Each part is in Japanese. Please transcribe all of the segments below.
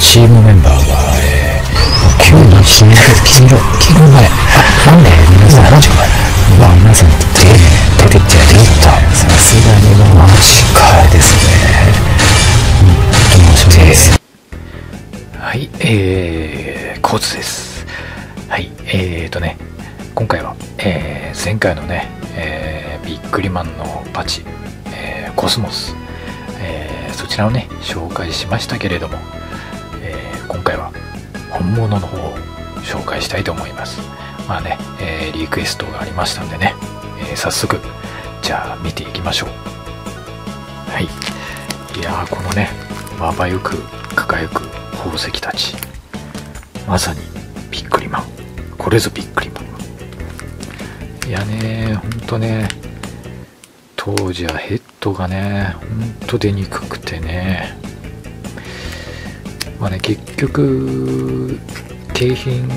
チームメンバーが、えー、急に黄色、黄色、黄色前、あ、なんで皆さん、マジか。まあ、皆さん、出て、出てってや出た。さすがにもう、マジかですね。うん、面白いです。はい、えー、コーツです。はい、えーとね、今回は、えー前回のね、えービックリマンのパチ、えーコスモス、えーそちらをね、紹介しましたけれども、今回は本物の方を紹介したいと思います。まあね、えーリクエストがありましたんでね、えー早速、じゃあ見ていきましょう。はい。いやー、このね、まばゆく輝く宝石たち。まさにビックリマン。これぞビックリマン。いやね、ほんとね、当時はヘッドがね、ほんと出にくくてね、まあね、結局、景品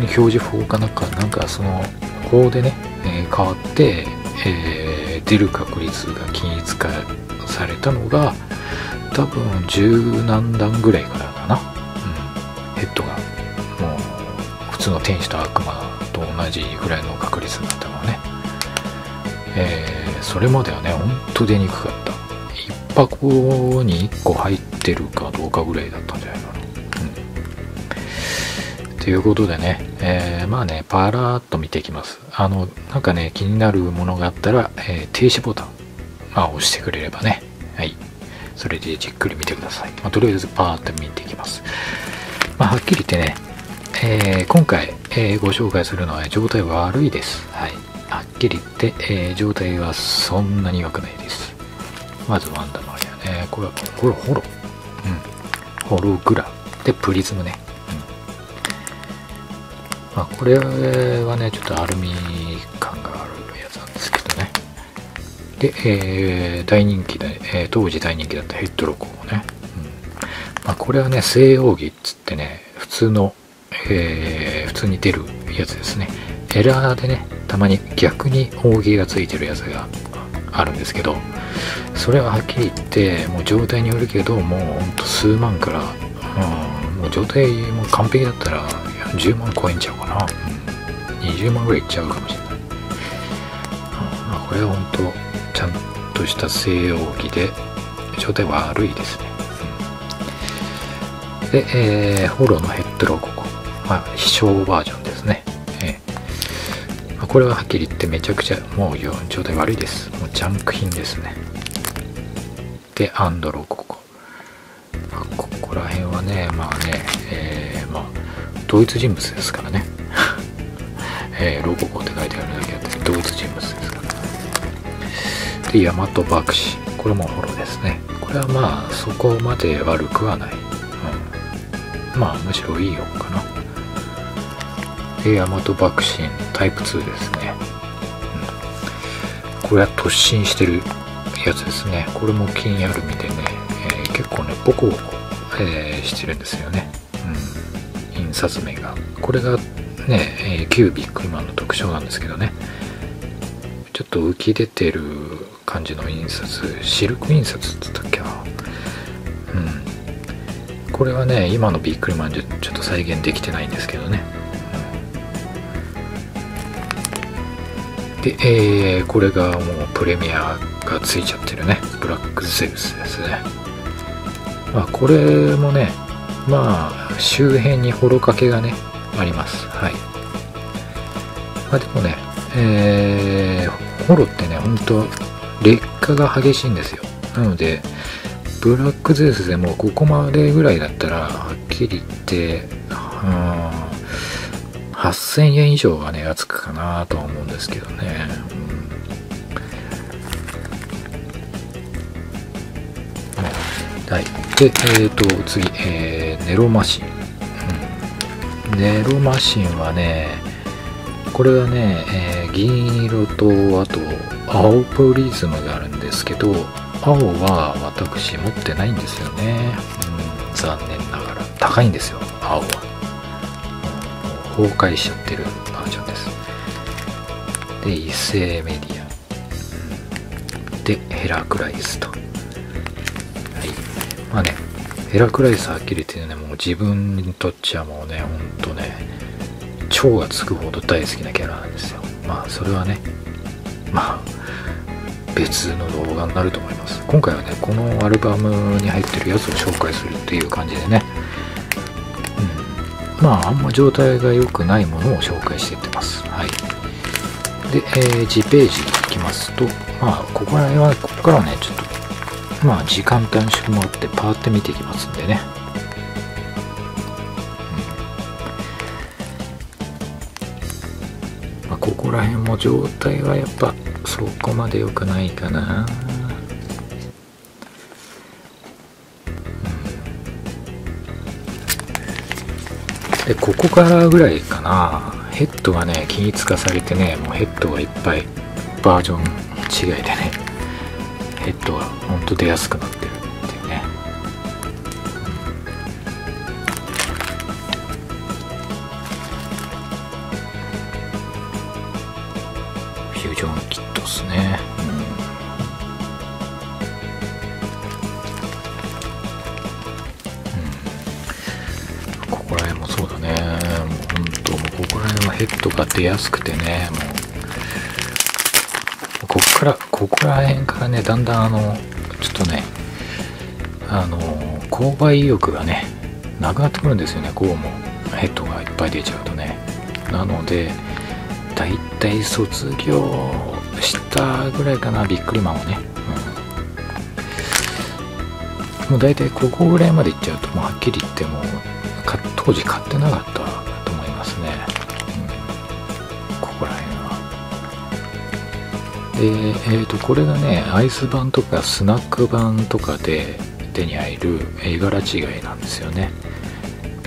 表示法かなんか、なんかその法でね、えー変わって、えー出る確率が均一化されたのが、多分十何段ぐらいからかな、うん、ヘッドがもう普通の天使と悪魔と同じぐらいの確率だったのね、えーそれまではねほんと出にくかった。1箱に1個入ってるかどうかぐらいだったんじゃないかな、うん、ということでね、えーまあねパラーっと見ていきますあのなんかね気になるものがあったら、えー停止ボタン、まあ、押してくれればねはいそれでじっくり見てください。まあ、とりあえずパーッと見ていきます。まあ、はっきり言ってね、えー今回、えーご紹介するのは状態悪いです。はい。はっきり言って、え状態はそんなに良くないです。まずワンダマリアね。これは、これホロ？うん。ホログラ。で、プリズムね。うん。まあ、これはね、ちょっとアルミ感があるやつなんですけどね。で、えー大人気で、えー当時大人気だったヘッドロコもね、うんまあ、これはね西奥義っつってね普通の、えー普通に出るやつですねエラーでねたまに逆に扇がついてるやつがあるんですけどそれははっきり言ってもう状態によるけどもうほんと数万から、うん、もう状態も完璧だったら10万超えんちゃうかな、うん、20万ぐらいいっちゃうかもしれない。うんまあ、これは本当ちゃんとした西洋機で状態悪いですね、うんで、えーホロのヘッドロゴ。コ、まあ、飛翔バージョン、これははっきり言ってめちゃくちゃもうよ状態悪いですもうジャンク品ですねでアンドロゴコ、まあ、ここら辺はねまあね、えーまあ同一人物ですからね えーロゴコって書いてあるだけあって同一人物ですからで、大和爆死。これもホロですね。これはまあ、そこまで悪くはない。うん、まあ、むしろいい方かな。で、大和爆心タイプ2ですね。うん、これは突進してるやつですね。これも金アルミでね、えー結構ね、ボコボコ、えーしてるんですよね。うん、印刷名が。これがね、えー旧ビックリマンの特徴なんですけどね。ちょっと浮き出てる感じの印刷シルク印刷って言ったっけなうんこれはね今のビックリマンじゃちょっと再現できてないんですけどね、で、えーこれがもうプレミアがついちゃってるね。ブラックゼウスですね。まあこれもねまあ周辺にホロかけがねあります。はい。まあでもねえー、ホロってね、ほんと、劣化が激しいんですよ。なので、ブラックゼウスでもここまでぐらいだったら、はっきり言って、うん、8000円以上はね、安くかなとは思うんですけどね。うんはい。で、えっ、と、次、えーネロマシン。うんネロマシンはね、これはね、えー銀色とあと青プリズムがあるんですけど青は私持ってないんですよね、うん、残念ながら高いんですよ青は、崩壊しちゃってるバージョンですで異性メディア、でヘラクライスとはいまあねヘラクライスはっきり言ってねもう自分にとっちゃもうねほんとね超がつくほど大好きなキャラなんですよまあそれはねまあ別の動画になると思います今回はねこのアルバムに入ってるやつを紹介するっていう感じでね、まああんま状態が良くないものを紹介していってます。はい。で、えー、次ページに行きますとまあここら辺はここからはねちょっとまあ時間短縮もあってパーって見ていきますんでね。まあ、ここら辺も状態はやっぱそこまで良くないかな、でここからぐらいかな。ヘッドがね均一化されてねもうヘッドがいっぱいバージョン違いでねヘッドがほんと出やすくなってる。出やすくてねもう。こっからここら辺からねだんだんあのちょっとねあの購買意欲がねなくなってくるんですよね。こうもヘッドがいっぱい出ちゃうとね。なのでだいたい卒業したぐらいかなビックリマンをね、うん、もうだいたいここぐらいまでいっちゃうともうはっきり言ってもう当時買ってなかったでえっ、ー、とこれがねアイス版とかスナック版とかで手に入る絵柄違いなんですよね。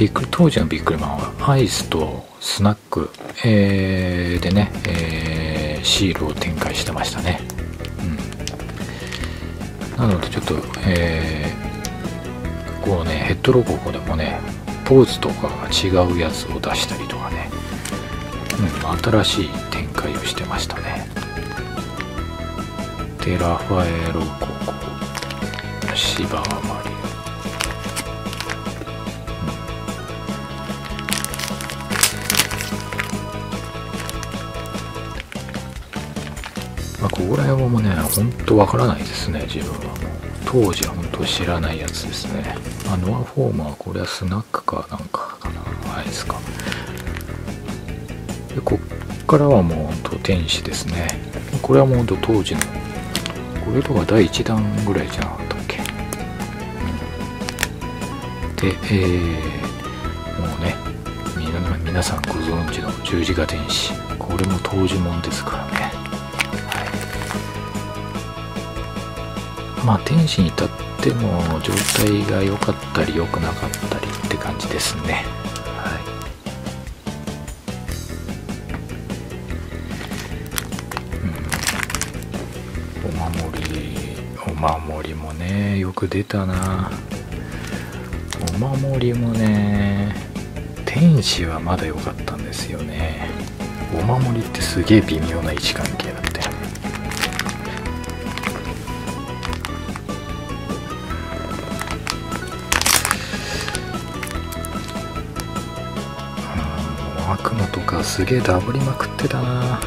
ビック当時のビックリマンはアイスとスナック、えー、でね、えー、シールを展開してましたね、うん、なのでちょっと、えー、こうねヘッドロゴでもねポーズとかが違うやつを出したりとかね、うん、新しい展開をしてましたね。でラファエロココシバマリまあ、ここら辺はもね、ほんとわからないですね、自分は。当時は本当知らないやつですね。あノアフォームはこれはスナックかなんかかな。はいですか。で、こっからはもう本当天使ですね。これはもう本当当時の、れとか第1弾ぐらいじゃなかったっけ？で、えー、もうね、皆さんご存知の十字架天使。これも当時もんですからね。はいまあ天使に至っても状態が良かったり良くなかったりって感じですねお守りお守りもねよく出たな。お守りもね天使はまだ良かったんですよね。お守りってすげえ微妙な位置関係だったよ悪魔とかすげえダブりまくってたな。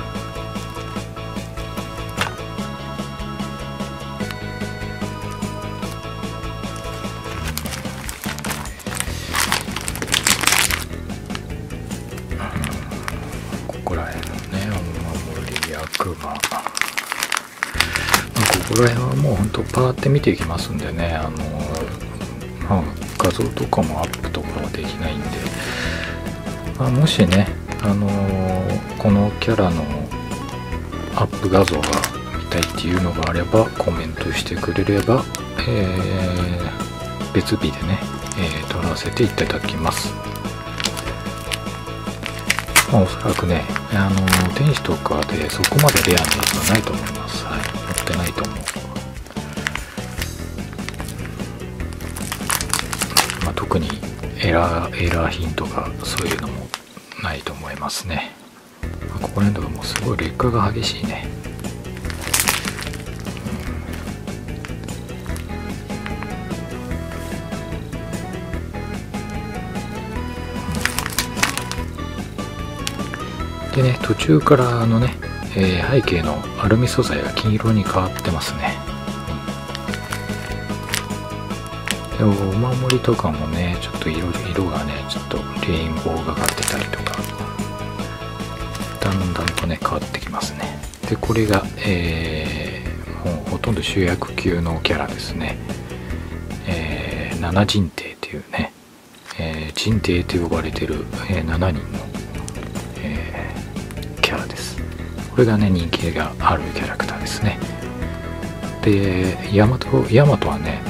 守り悪魔ここら辺はもうほんとパーって見ていきますんでねあのまあ画像とかもアップとかはできないんでまあ、もしね、あの、このキャラのアップ画像が見たいっていうのがあればコメントしてくれれば、えー、別日でね、えー、撮らせていただきます。おそらくね、あのー、天使とかでそこまでレアなやつはないと思います。はい。持ってないと思う。まあ、特にエラーエラー品とかそういうのもないと思いますねここら辺とかもうすごい劣化が激しいね、でね途中からあのね、えー背景のアルミ素材が金色に変わってますね、でお守りとかもねちょっと色色がねちょっとレインボーがかってたりとかだんだんとね変わってきますね。でこれが、えーもうほとんど主役級のキャラですね、えー七人帝っていうね、えー人帝と呼ばれてる、えー7人の、これがね人気があるキャラクターですね。でヤマトヤマトはね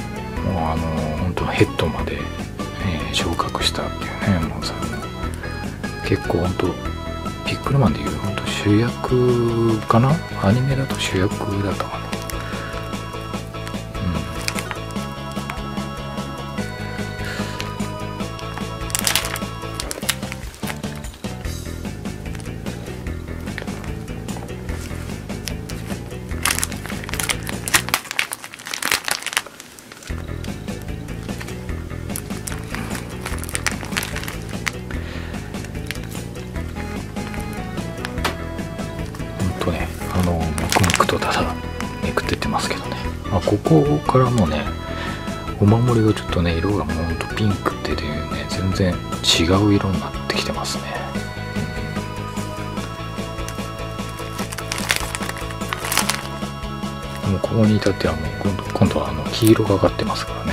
もうあの本当ヘッドまで、えー昇格したっていうねもうさ結構本当ピックルマンでいう本当主役かな？アニメだと主役だったかな？からもねお守りがちょっとね色がもうほんとピンクっていうね全然違う色になってきてますね。もうここに至ってはもう今度今度はあの黄色がかってますからね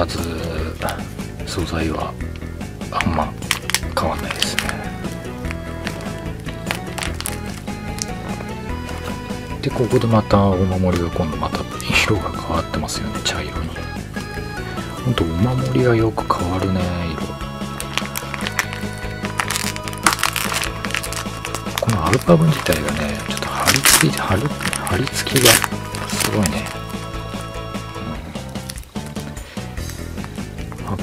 魔は変わらず素材はあんま変わんないですね。でここでまたお守りが今度また色が変わってますよね。茶色に。ほんとお守りがよく変わるね色このアルバム自体がねちょっと貼り付いて貼り貼り付きがすごいね。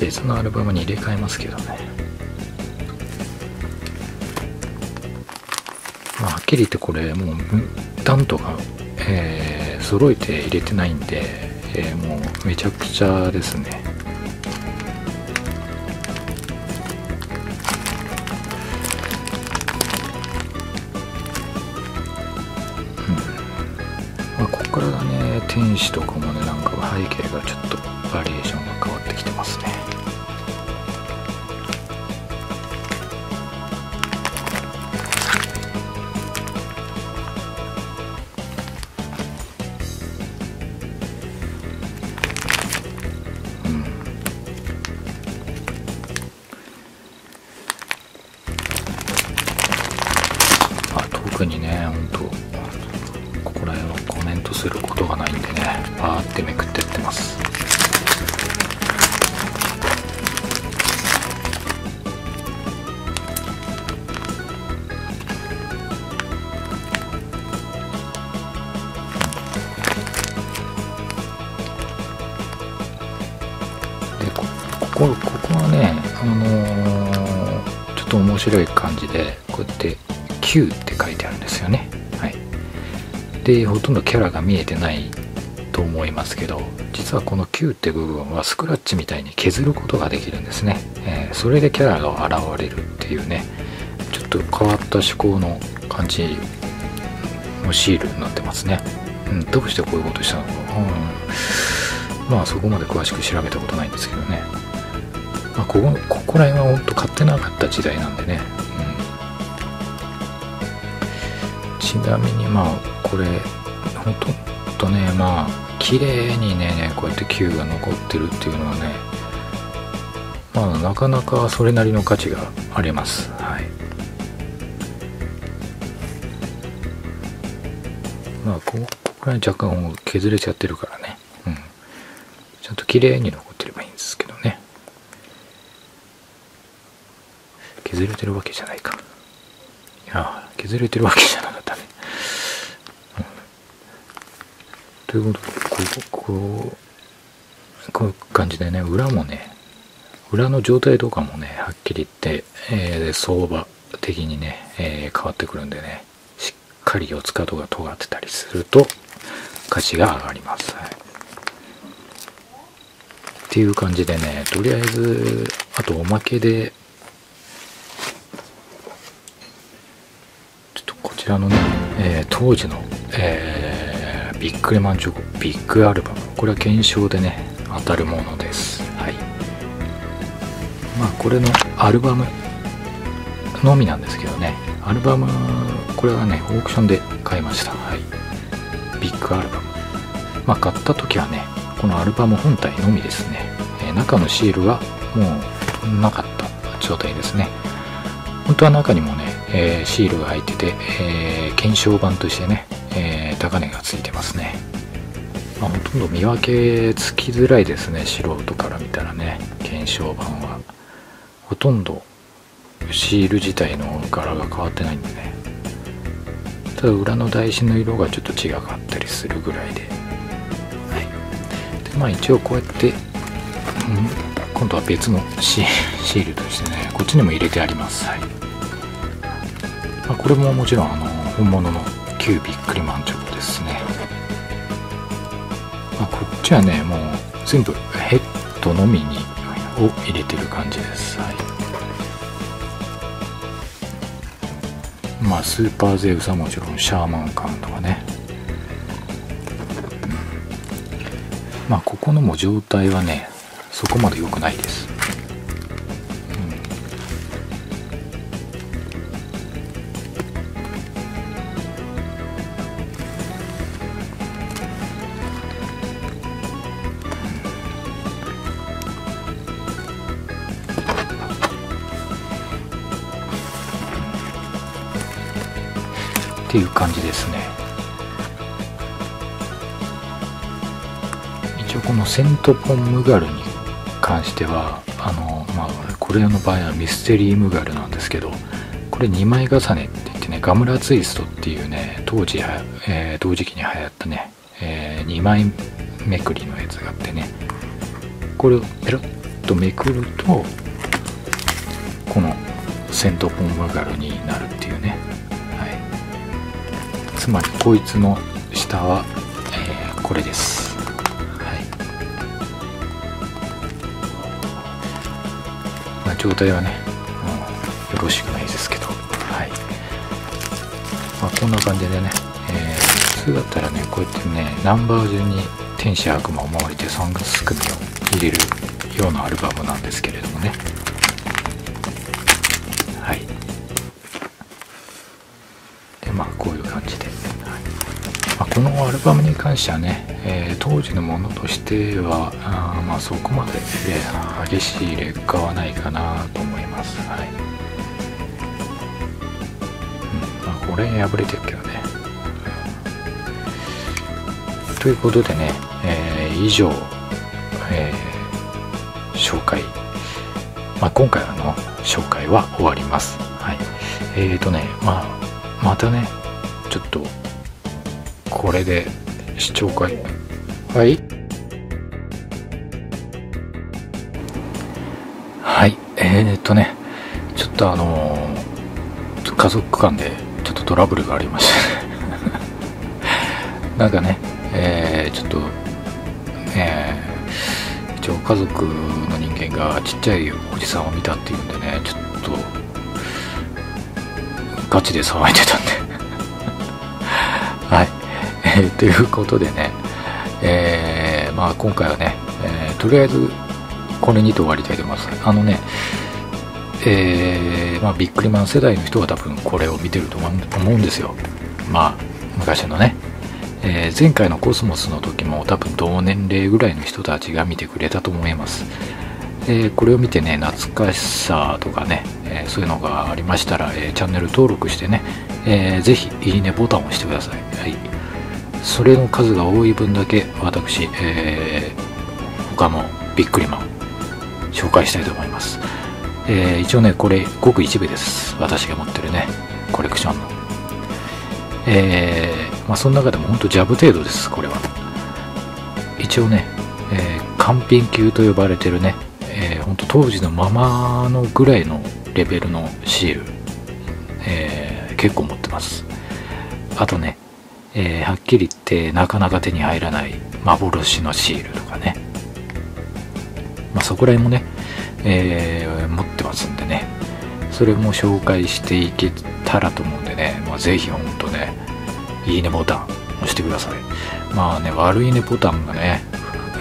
まあ、別のアルバムに入れ替えますけどね、まあ、はっきり言ってこれもうダントが、えー揃えて入れてないんで、えーもうめちゃくちゃですね。うん。まあ、ここからがね天使とかもねなんか背景がちょっとバリエーションが変わってきてますね。面白い感じでこうやって「Q」って書いてあるんですよね。はい。でほとんどキャラが見えてないと思いますけど実はこの Q って部分はスクラッチみたいに削ることができるんですね、えーそれでキャラが現れるっていうねちょっと変わった思考の感じのシールになってますね、うん、どうしてこういうことしたのか、うん、まあそこまで詳しく調べたことないんですけどね、まあ、ここここら辺は本当買ってなかった時代なんでね、うん、ちなみにまあこれほとんどねまあ綺麗にねこうやって Q が残ってるっていうのはねまあなかなかそれなりの価値があります。はい。まあここら辺若干削れちゃってるからね。うん。ちゃんと綺麗に残ってればいいんですけどね削れてるわけじゃないか。いや削れてるわけじゃなかったね、うん、ということでこうこうこういう感じでね裏もね裏の状態とかもねはっきり言って、えー相場的にね、えー変わってくるんでねしっか針四つ角が尖ってたりすると価値が上がります、はい、っていう感じでねとりあえずあとおまけでらのね、えー当時の、えービックレマンチョコビッグアルバム。これは検証でね当たるものです。はい。まあこれのアルバムのみなんですけどね。アルバムこれはねオークションで買いました。はい。ビッグアルバム。まあ買った時はねこのアルバム本体のみですね、えー中のシールはもうなかった状態ですね。本当は中にもね、えーシールが入ってて、えー検証版としてね、えー高値がついてますね、まあ、ほとんど見分けつきづらいですね素人から見たらね検証版は。ほとんどシール自体の柄が変わってないんでね。ただ裏の台紙の色がちょっと違かったりするぐらいで,、はい、でまあ一応こうやって、うん、今度は別のシールとしてねこっちにも入れてあります、はい。まあ、これももちろんあの本物の旧ビックリマンチョコですね、まあ、こっちはねもう全部ヘッドのみにを入れてる感じです、はい。まあスーパーゼウスはもちろんシャーマンカンとかね、うん。まあここのも状態はねそこまで良くないです、っていう感じですね。一応このセントポンムガルに関してはあのまあこれの場合はミステリームガルなんですけどこれ2枚重ねって言ってねガムラツイストっていうね当時は、えー同時期に流行ったね、え2枚めくりのやつがあってねこれをペロッとめくるとこのセントポンムガルになるっていうね。つまりこいつの下は、えーこれです。はい。まあ、状態はね、うんよろしくないですけど、はい。まあ、こんな感じでね、えー普通だったらね、こうやってね、ナンバー順に天使悪魔おまわりで3月組を入れるようなアルバムなんですけれどもね。このアルバムに関してはね、えー当時のものとしてはあまあそこまで、えー激しい劣化はないかなと思います。はい、うんまあ、これ破れてるけどね、ということでね、えー以上、えー紹介。まあ、今回の紹介は終わります。はい。えーとね、まあ、またね、ちょっと、これで視聴会。はい。はい。えーとね、ちょっとあのー家族間でちょっとトラブルがありまして、なんかね、えーちょっと、えー一応家族の人間がちっちゃいおじさんを見たっていうんでねちょっとガチで騒いでたんえーということでね、えーまあ今回はね、えーとりあえずこれにて終わりたいと思います。あのねえーまあ、ビックリマン世代の人は多分これを見てると思うんですよ。まあ昔のね。え前回のコスモスの時も多分同年齢ぐらいの人たちが見てくれたと思います、えこれを見てね懐かしさとかね、えそういうのがありましたら、えチャンネル登録してね、えーぜひいいねボタンを押してください、はい、それの数が多い分だけ私、えー他のビックリマン紹介したいと思います、えー一応ねこれごく一部です。私が持ってるねコレクションの。えーまあ、その中でも本当ジャブ程度ですこれは。一応ね、えー完品級と呼ばれてるね、えー、本当当時のままのぐらいのレベルのシール、えー結構持ってます。あとね、えーはっきり言ってなかなか手に入らない幻のシールとかね、まあ、そこら辺もね、えー持ってますんでね。それも紹介していけたらと思うんでね、まあ、ぜひほんとねいいねボタン押してください。まあね悪いねボタンがね、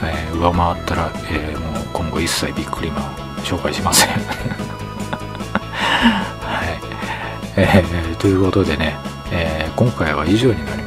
えー上回ったら、えーもう今後一切ビックリマン紹介しません。はい、えーということでね、え今回は以上になります。